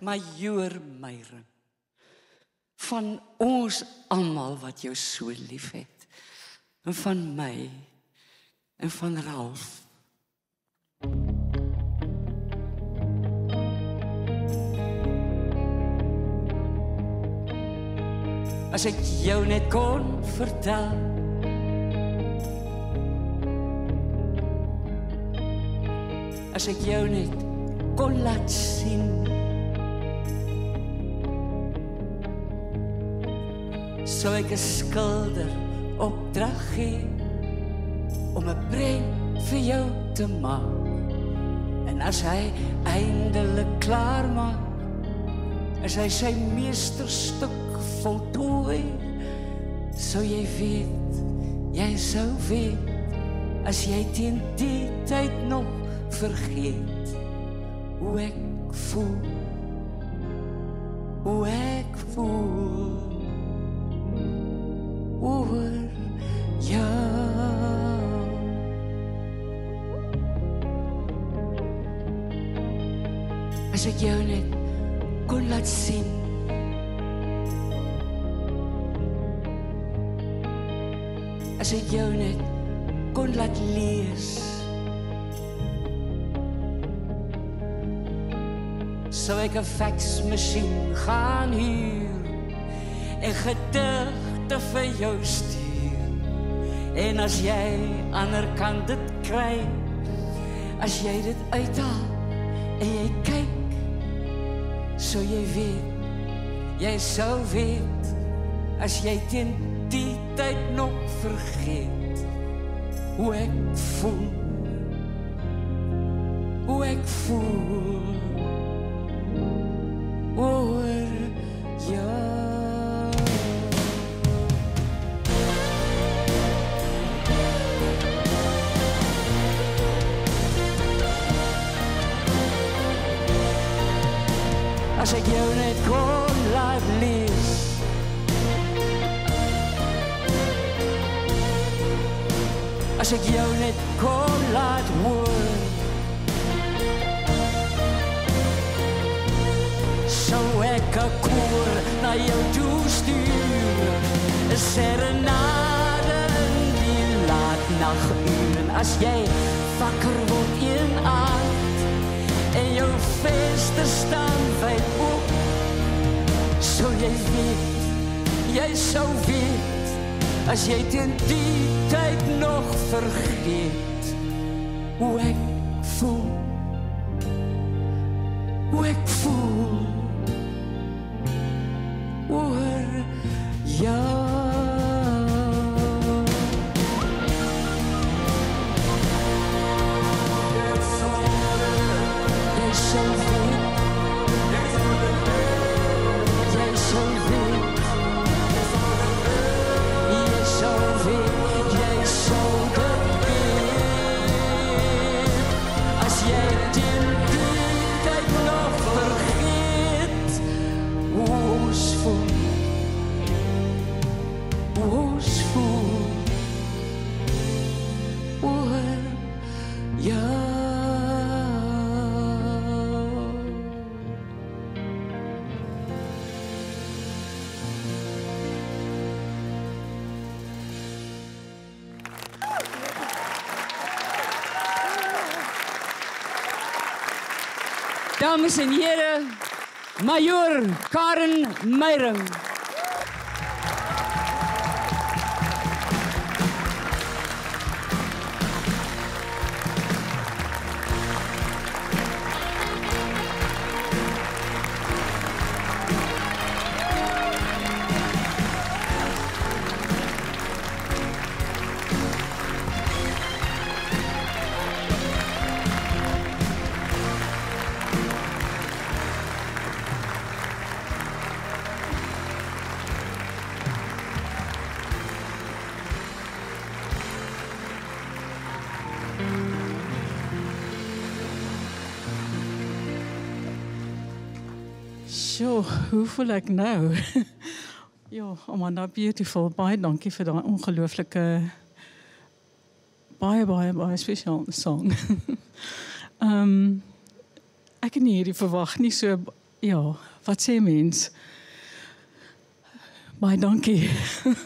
Majoor Meyring. Van ons almal wat jou so liefhet. En van my en van Ralf. As ek jou net kon vertel. As ek jou net kon laat sien. Sou ek 'n skilder opdrag gee om 'n prent vir jou te maak. En as hy eindelik klaar maak, is hy sy meesterstuk voltooi. Sou jy weet, jy sou weet as jy teen die tyd nog vergeet hoe ek voel. Hoe ek voel. Oor jou. As ek jou net kon laat sien. As ek jou net kon laat lees. Sou ek 'n faksmasjien gaan huur en gedigte vir jou stuur. En as jy ander kan dit kry, as jy dit uithaal en jy kyk, so jy weet, jy sou weet as jy teen die tyd nog vergeet hoe ek voel. Hoe ek voel. As ek jou net kon laat lees. As ek jou net kon laat hoor. Sou ek 'n koor na jou toe stuur. 'n Serenade in die laat naguur as jy wakker word een aand en jou venster staan weet, jy sou weet as jy teen die tyd nog vergeet hoe ek voel. Dames en heren, Major Karen Meiring. Sjoe, hoe voel ek nou? ja, Amanda, beautiful. Baie dankie vir daai ongelooflike baie baie baie spesiale song. Ehm um, ek het nie hierdie verwag nie so ja, wat sê mens? Baie dankie.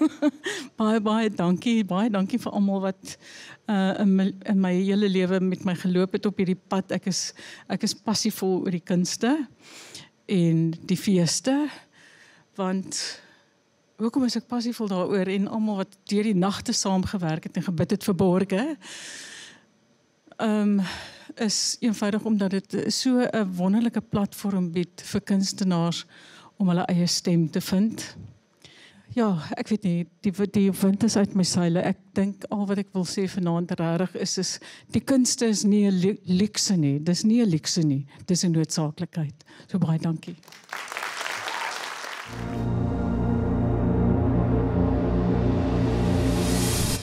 baie baie dankie. Baie dankie vir almal wat uh in my, in my hele lewe met my geloop het op hierdie pad. Ek is ek is passievol oor die kunste en die feeste want hoekom is ek passievol daaroor en almal wat deur die nagte saam gewerk het en gebid het vir borge. Ehm um, is eenvoudig omdat dit so 'n wonderlike platform bied vir kunstenaars om hulle eie stem te vind. Ja, ek weet nie, die die wind is uit my seile. Ek dink al wat ek wil sê vanaand regtig is is die kunste is nie 'n luukse nie. Dis nie 'n luukse nie. Dis 'n noodsaaklikheid. So baie dankie. Thank you